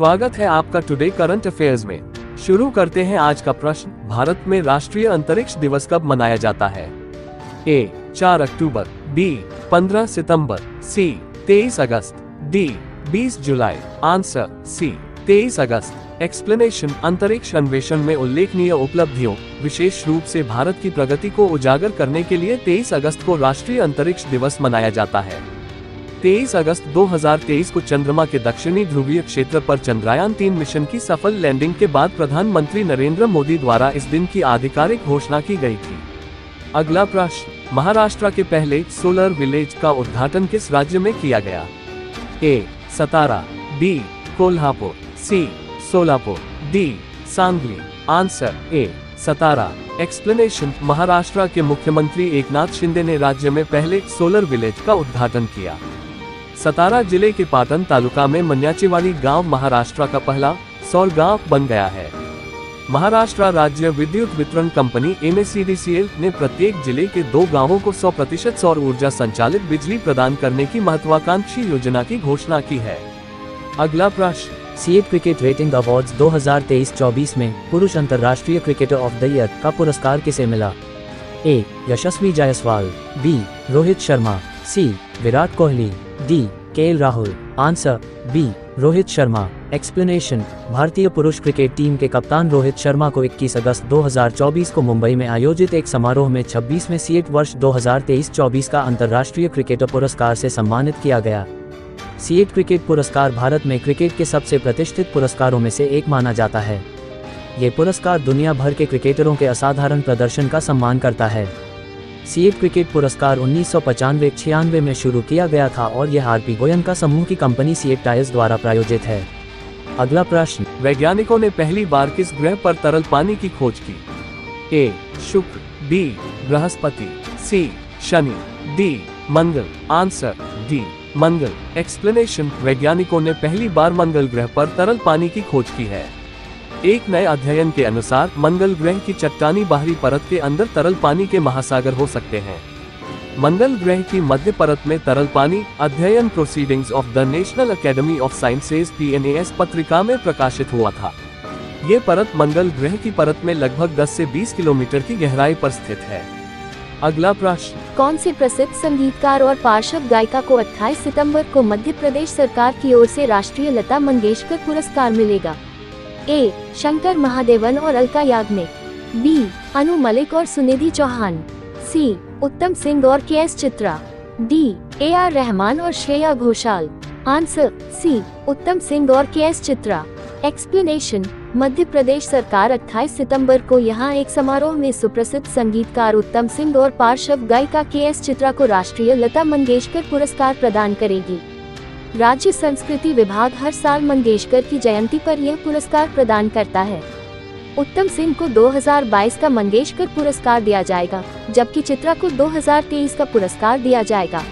स्वागत है आपका टुडे करंट अफेयर्स में। शुरू करते हैं आज का प्रश्न। भारत में राष्ट्रीय अंतरिक्ष दिवस कब मनाया जाता है? ए चार अक्टूबर बी पंद्रह सितंबर, सी तेईस अगस्त डी बीस जुलाई। आंसर सी तेईस अगस्त। एक्सप्लेनेशन अंतरिक्ष अन्वेषण में उल्लेखनीय उपलब्धियों। विशेष रूप से भारत की प्रगति को उजागर करने के लिए 23 अगस्त को राष्ट्रीय अंतरिक्ष दिवस मनाया जाता है। 23 अगस्त 2023 को चंद्रमा के दक्षिणी ध्रुवीय क्षेत्र पर चंद्रयान तीन मिशन की सफल लैंडिंग के बाद प्रधानमंत्री नरेंद्र मोदी द्वारा इस दिन की आधिकारिक घोषणा की गई थी। अगला प्रश्न, महाराष्ट्र के पहले सोलर विलेज का उद्घाटन किस राज्य में किया गया? A, Satara, B, Kolhapur, C, Solapur, D, Sangli. Answer, A, Satara. Explanation, Maharashtra के मुख्यमंत्री एकनाथ शिंदे ने राज्य में पहले सोलर विलेज का उद्घाटन किया। सतारा ज़िले के पाटन तालुका में मन्याचीवाड़ी गाँव महाराष्ट्र का पहला सौर गाँव बन गया है। महाराष्ट्र राज्य विद्युत वितरण कंपनी एमएससीडीसीएल ने प्रत्येक ज़िले के दो गाँवों को 100 प्रतिशत सौर ऊर्जा संचालित बिजली प्रदान करने की महत्वाकांक्षी योजना की घोषणा की है। अगला प्रश्न। सीएट क्रिकेट रेटिंग अवार्ड्स 2023-24 में पुरुष अंतर्राष्ट्रीय क्रिकेटर ऑफ़ द ईयर का पुरस्कार किसे मिला? A Yashasvi Jaiswal B Rohit Sharma C Virat Kohli D, K Rahul, answer, B, Rohit Sharma explanation भारतीय पुरुष क्रिकेट टीम के कप्तान रोहित शर्मा को 21 अगस्त 2024 को मुंबई में आयोजित एक समारोह में 26वें सीएट वर्ष 2023-24 का अंतर्राष्ट्रीय क्रिकेटर पुरस्कार से सम्मानित किया गया। सीएट क्रिकेट पुरस्कार भारत में क्रिकेट के सबसे प्रतिष्ठित पुरस्कारों में से एक माना जाता है। ये पुरस्कार दुनिया भर के क्रिकेटरों के असाधारण प्रदर्शन का सम्मान करता है। सीएट क्रिकेट पुरस्कार उन्नीस सौ पचानवे छियानवे में शुरू किया गया था और यह आरपी गोयन का समूह की कंपनी सीएट टायर्स द्वारा प्रायोजित है। अगला प्रश्न। वैज्ञानिकों ने पहली बार किस ग्रह पर तरल पानी की खोज की? A, Shukra, B, Brihaspati, C, Shani, D, Mangal, answer, D, Mangal. Explanation. वैज्ञानिकों ने पहली बार मंगल ग्रह पर तरल पानी की खोज की है। एक नए अध्ययन के अनुसार, मंगल ग्रह की चट्टानी बाहरी परत के अंदर तरल पानी के महासागर हो सकते हैं। मंगल ग्रह की मध्य परत में तरल पानी, अध्ययन proceedings of the national academy of sciences P पत्रिका में प्रकाशित हुआ था। ये परत मंगल ग्रह की परत में लगभग 10 से 20 किलोमीटर की गहराई पर स्थित है। अगला प्रश्न। कौन से प्रसिद्ध संगीतकार और पार्श्व गायिका को 28 सितंबर को मध्य प्रदेश सरकार की ओर से राष्ट्रीय लता मंगेशकर पुरस्कार मिलेगा? ए, शंकर महादेवन और अलका याग्निक बी, अनु मलिक और सुनिधि चौहान। सी, उत्तम सिंह और K S Chitra. D, A R Rahman और श्रेया घोषाल। आंसर, सी, उत्तम सिंह और K S Chitra. Explanation, Madhya Pradesh सरकार 28 सितंबर को यहाँ एक समारोह में सुप्रसिद्ध संगीतकार उत्तम सिंह और पार्श्व गायिका के एस चित्रा को राष्ट्रीय लता मंगेशकर पुरस्कार प्रदान करेगी। राज्य संस्कृति विभाग हर साल मंगेशकर की जयंती पर यह पुरस्कार प्रदान करता है। उत्तम सिंह को 2022 का मंगेशकर पुरस्कार दिया जाएगा, जबकि चित्रा को 2023 का पुरस्कार दिया जाएगा।